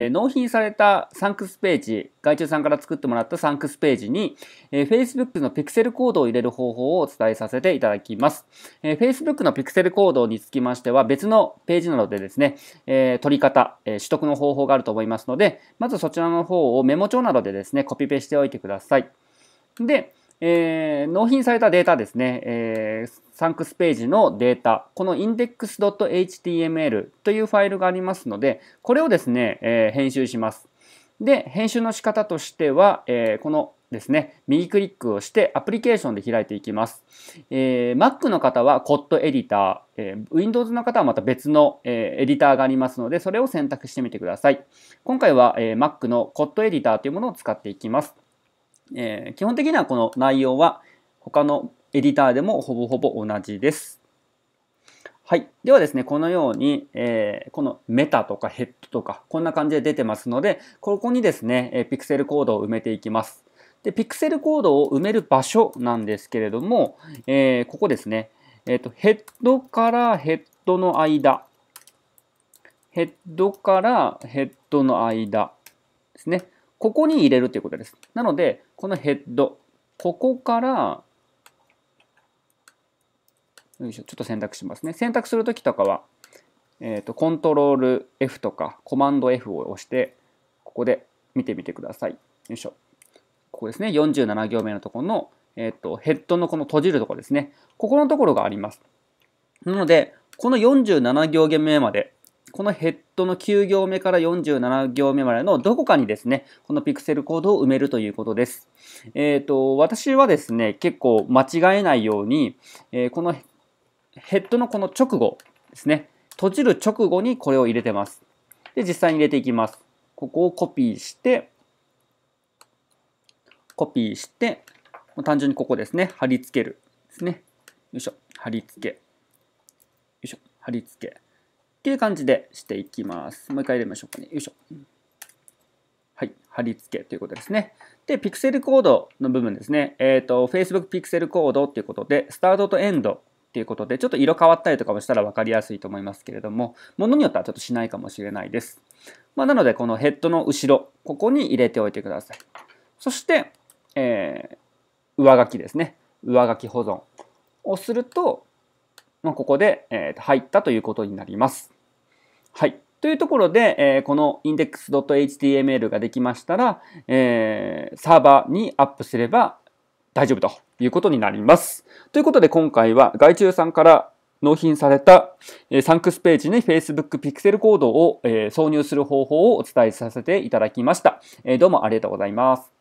納品されたサンクスページ、外注さんから作ってもらったサンクスページに、えー、Facebook のピクセルコードを入れる方法をお伝えさせていただきます。えー、Facebook のピクセルコードにつきましては、別のページなどでですね、えー、取り方、えー、取得の方法があると思いますので、まずそちらの方をメモ帳などでですね、コピペしておいてください。で、えー、納品されたデータですね、えー、サンクスページのデータ、この index.html というファイルがありますので、これをですね、えー、編集します。で、編集の仕方としては、えー、このですね、右クリックをしてアプリケーションで開いていきます。えー、Mac の方は Cod エディター、えー、Windows の方はまた別の、えー、エディターがありますので、それを選択してみてください。今回は、えー、Mac の Cod エディターというものを使っていきます。えー、基本的にはこの内容は他のエディターでもほぼほぼ同じです。はい。ではですね、このように、えー、このメタとかヘッドとか、こんな感じで出てますので、ここにですね、えピクセルコードを埋めていきます。で、ピクセルコードを埋める場所なんですけれども、えー、ここですね、えっ、ー、と、ヘッドからヘッドの間、ヘッドからヘッドの間ですね。ここに入れるということです。なので、このヘッド、ここから、よいしょ、ちょっと選択しますね。選択するときとかは、えっ、ー、と、コントロール F とか、コマンド F を押して、ここで見てみてください。よいしょ。ここですね、47行目のところの、えっ、ー、と、ヘッドのこの閉じるところですね。ここのところがあります。なので、この47行目までこのヘッドの9行目から47行目までのどこかにですね、このピクセルコードを埋めるということです。えっ、ー、と、私はですね、結構間違えないように、えー、このヘッドのこの直後ですね、閉じる直後にこれを入れてます。で、実際に入れていきます。ここをコピーして、コピーして、単純にここですね、貼り付けるですね。よいしょ、貼り付け。よいしょ、貼り付け。っていう感じでしていきます。もう一回入れましょうかね。よいしょ。はい。貼り付けということですね。で、ピクセルコードの部分ですね。えっ、ー、と、Facebook ピクセルコードっていうことで、スタートとエンドっていうことで、ちょっと色変わったりとかもしたら分かりやすいと思いますけれども、ものによってはちょっとしないかもしれないです。まあ、なので、このヘッドの後ろ、ここに入れておいてください。そして、えー、上書きですね。上書き保存をすると、まあ、ここで、えー、入ったということになります。はい。というところで、えー、この index.html ができましたら、えー、サーバーにアップすれば大丈夫ということになります。ということで今回は外注さんから納品された、え、サンクスページに Facebook Pixel コードを、え、挿入する方法をお伝えさせていただきました。え、どうもありがとうございます。